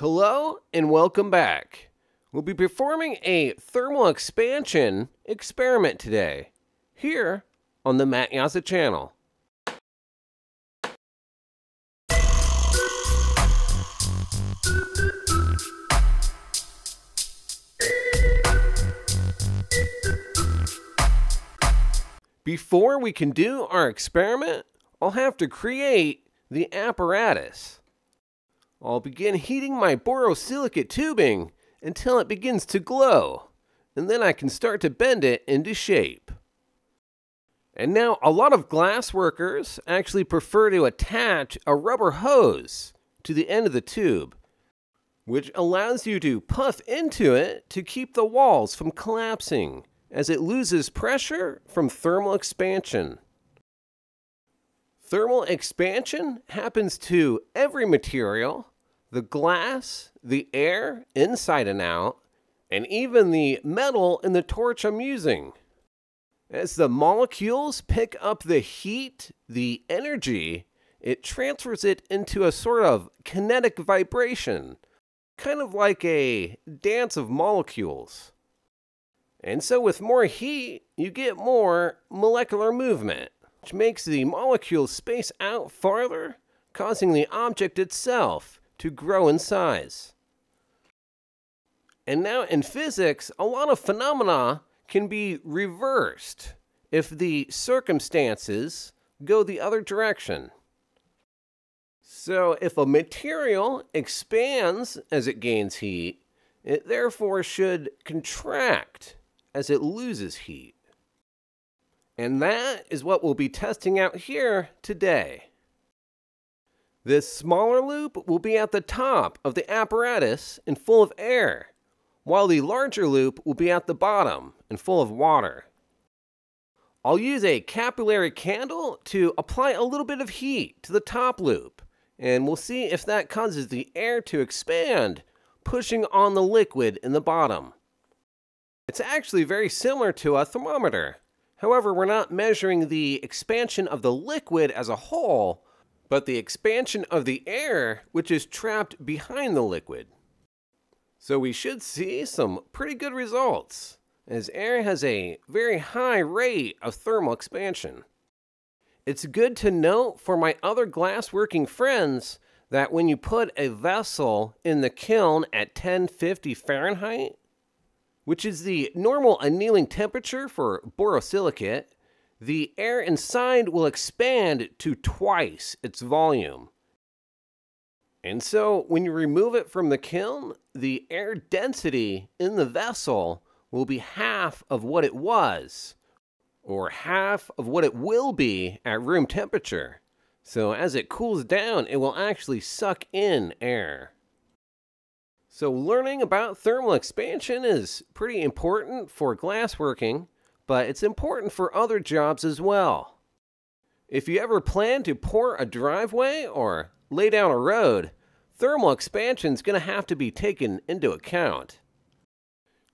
Hello and welcome back. We'll be performing a thermal expansion experiment today, here on the Matt Jasa channel. Before we can do our experiment, I'll have to create the apparatus. I'll begin heating my borosilicate tubing until it begins to glow, and then I can start to bend it into shape. And now, a lot of glass workers actually prefer to attach a rubber hose to the end of the tube, which allows you to puff into it to keep the walls from collapsing as it loses pressure from thermal expansion. Thermal expansion happens to every material the glass, the air inside and out, and even the metal in the torch I'm using. As the molecules pick up the heat, the energy, it transfers it into a sort of kinetic vibration, kind of like a dance of molecules. And so, with more heat, you get more molecular movement, which makes the molecules space out farther, causing the object itself to grow in size. And now, in physics, a lot of phenomena can be reversed if the circumstances go the other direction. So, if a material expands as it gains heat, it therefore should contract as it loses heat. And that is what we'll be testing out here today. This smaller loop will be at the top of the apparatus and full of air, while the larger loop will be at the bottom and full of water. I'll use a capillary candle to apply a little bit of heat to the top loop, and we'll see if that causes the air to expand, pushing on the liquid in the bottom. It's actually very similar to a thermometer. However, we're not measuring the expansion of the liquid as a whole, but the expansion of the air which is trapped behind the liquid. So we should see some pretty good results, as air has a very high rate of thermal expansion. It's good to note for my other glassworking friends that when you put a vessel in the kiln at 1050 Fahrenheit, which is the normal annealing temperature for borosilicate, the air inside will expand to twice its volume. And so, when you remove it from the kiln, the air density in the vessel will be half of what it was, or half of what it will be at room temperature. So, as it cools down, it will actually suck in air. So, learning about thermal expansion is pretty important for glassworking, but it's important for other jobs as well. If you ever plan to pour a driveway or lay down a road, thermal expansion is going to have to be taken into account.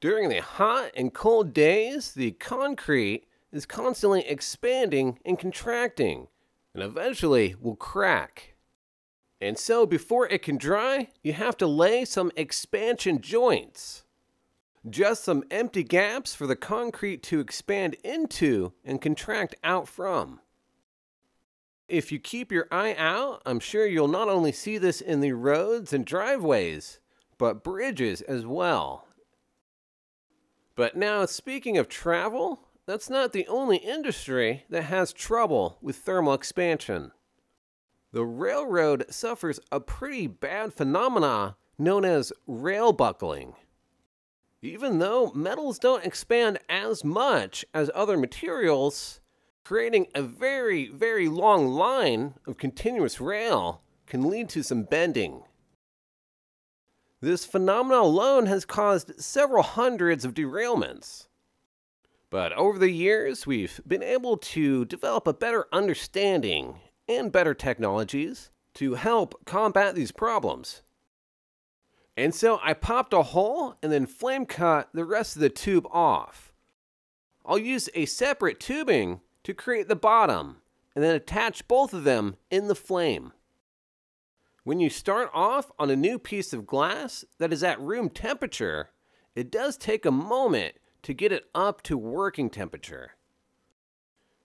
During the hot and cold days, the concrete is constantly expanding and contracting, and eventually will crack. And so before it can dry, you have to lay some expansion joints. Just some empty gaps for the concrete to expand into and contract out from. If you keep your eye out, I'm sure you'll not only see this in the roads and driveways, but bridges as well. But now, speaking of travel, that's not the only industry that has trouble with thermal expansion the railroad suffers a pretty bad phenomena known as rail buckling. Even though metals don't expand as much as other materials, creating a very, very long line of continuous rail can lead to some bending. This phenomenon alone has caused several hundreds of derailments. But over the years, we've been able to develop a better understanding and better technologies to help combat these problems. And so I popped a hole and then flame cut the rest of the tube off. I'll use a separate tubing to create the bottom and then attach both of them in the flame. When you start off on a new piece of glass that is at room temperature, it does take a moment to get it up to working temperature,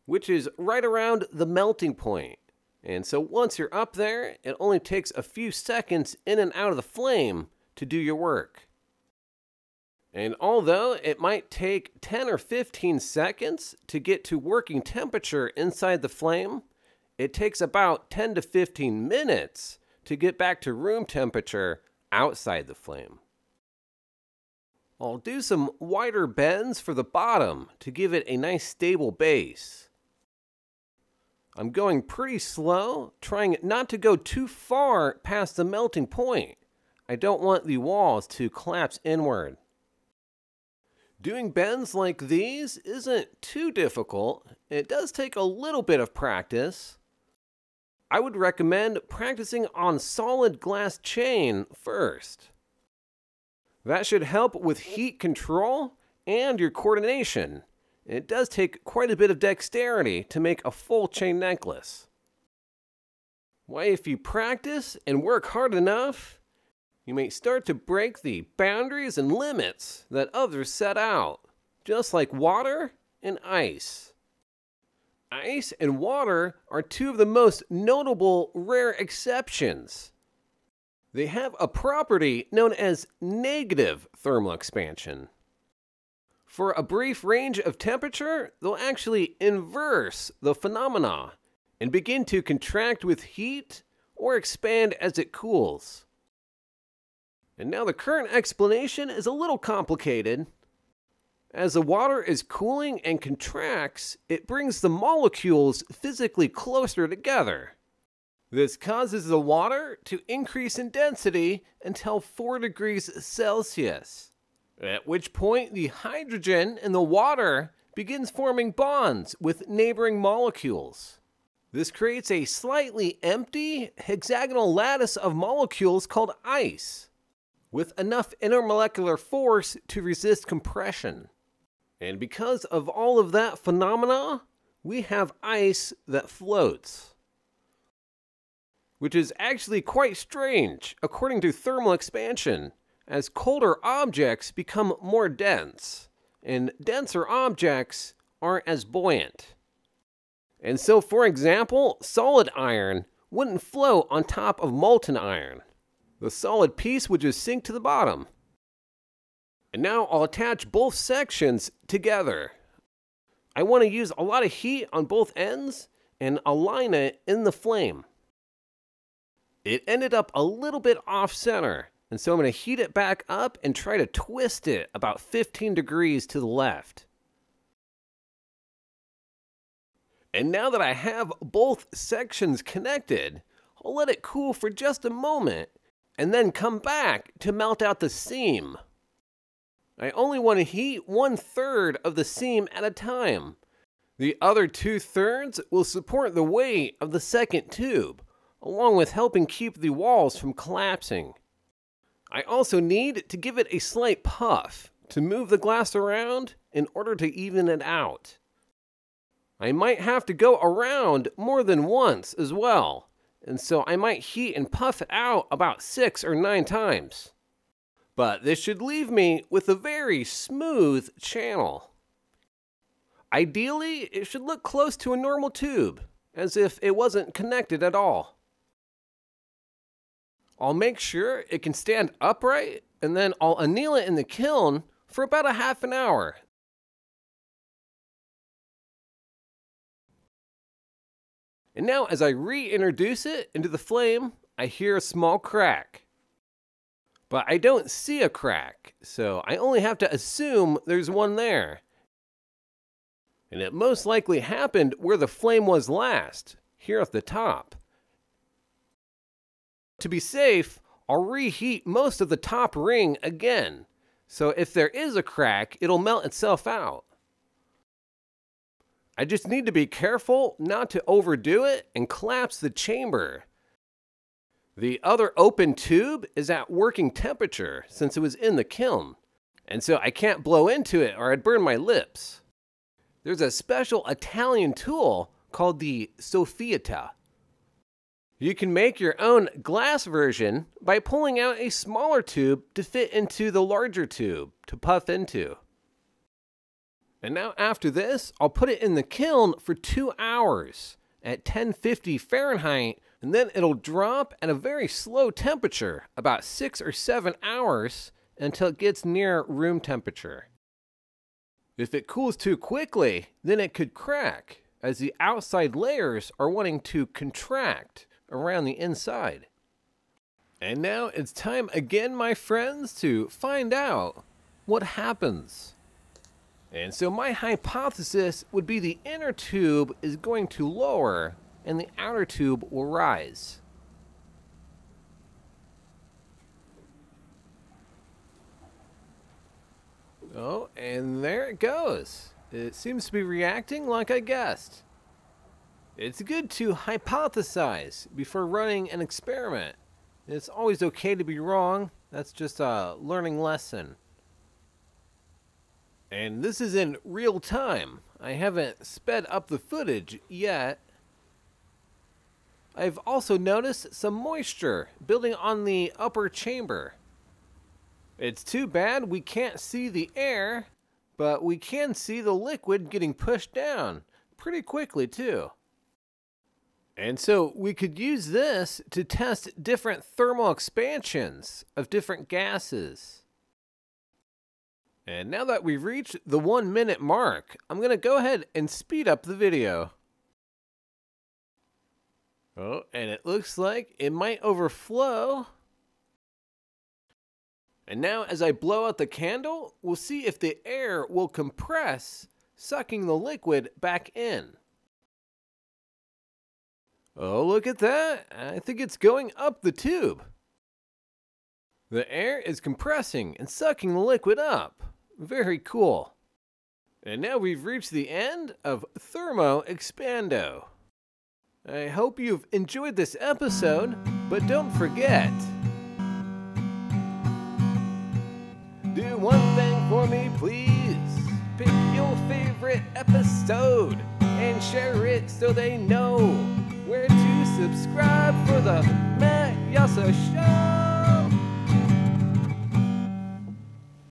which is right around the melting point. And so once you're up there, it only takes a few seconds in and out of the flame to do your work. And although it might take 10 or 15 seconds to get to working temperature inside the flame, it takes about 10 to 15 minutes to get back to room temperature outside the flame. I'll do some wider bends for the bottom to give it a nice stable base. I'm going pretty slow, trying not to go too far past the melting point. I don't want the walls to collapse inward. Doing bends like these isn't too difficult. It does take a little bit of practice. I would recommend practicing on solid glass chain first. That should help with heat control and your coordination. It does take quite a bit of dexterity to make a full chain necklace. Why, if you practice and work hard enough, you may start to break the boundaries and limits that others set out, just like water and ice. Ice and water are two of the most notable rare exceptions. They have a property known as negative thermal expansion. For a brief range of temperature, they'll actually inverse the phenomena and begin to contract with heat or expand as it cools. And now the current explanation is a little complicated. As the water is cooling and contracts, it brings the molecules physically closer together. This causes the water to increase in density until 4 degrees Celsius, at which point the hydrogen in the water begins forming bonds with neighboring molecules. This creates a slightly empty hexagonal lattice of molecules called ice with enough intermolecular force to resist compression. And because of all of that phenomena, we have ice that floats. Which is actually quite strange, according to thermal expansion, as colder objects become more dense, and denser objects aren't as buoyant. And so, for example, solid iron wouldn't float on top of molten iron. The solid piece would just sink to the bottom. And now I'll attach both sections together. I want to use a lot of heat on both ends and align it in the flame. It ended up a little bit off center, and so I'm going to heat it back up and try to twist it about 15 degrees to the left. And now that I have both sections connected, I'll let it cool for just a moment and then come back to melt out the seam. I only want to heat one third of the seam at a time. The other two thirds will support the weight of the second tube, along with helping keep the walls from collapsing. I also need to give it a slight puff to move the glass around in order to even it out. I might have to go around more than once as well and so I might heat and puff it out about six or nine times. But this should leave me with a very smooth channel. Ideally, it should look close to a normal tube, as if it wasn't connected at all. I'll make sure it can stand upright, and then I'll anneal it in the kiln for about a half an hour And now as I reintroduce it into the flame, I hear a small crack. But I don't see a crack, so I only have to assume there's one there. And it most likely happened where the flame was last, here at the top. To be safe, I'll reheat most of the top ring again, so if there is a crack, it'll melt itself out. I just need to be careful not to overdo it and collapse the chamber. The other open tube is at working temperature since it was in the kiln, and so I can't blow into it or I'd burn my lips. There's a special Italian tool called the soffietta. You can make your own glass version by pulling out a smaller tube to fit into the larger tube to puff into. And now after this, I'll put it in the kiln for two hours at 1050 Fahrenheit, and then it'll drop at a very slow temperature, about six or seven hours, until it gets near room temperature. If it cools too quickly, then it could crack, as the outside layers are wanting to contract around the inside. And now it's time again, my friends, to find out what happens. And so my hypothesis would be the inner tube is going to lower and the outer tube will rise. Oh, and there it goes. It seems to be reacting like I guessed. It's good to hypothesize before running an experiment. It's always okay to be wrong. That's just a learning lesson. And this is in real time. I haven't sped up the footage yet. I've also noticed some moisture building on the upper chamber. It's too bad we can't see the air, but we can see the liquid getting pushed down pretty quickly too. And so we could use this to test different thermal expansions of different gases. And now that we've reached the one minute mark, I'm going to go ahead and speed up the video. Oh, and it looks like it might overflow. And now as I blow out the candle, we'll see if the air will compress, sucking the liquid back in. Oh, look at that. I think it's going up the tube. The air is compressing and sucking the liquid up. Very cool. And now we've reached the end of Thermo Expando. I hope you've enjoyed this episode, but don't forget do one thing for me, please. Pick your favorite episode and share it so they know where to subscribe for the Matt Jasa Show.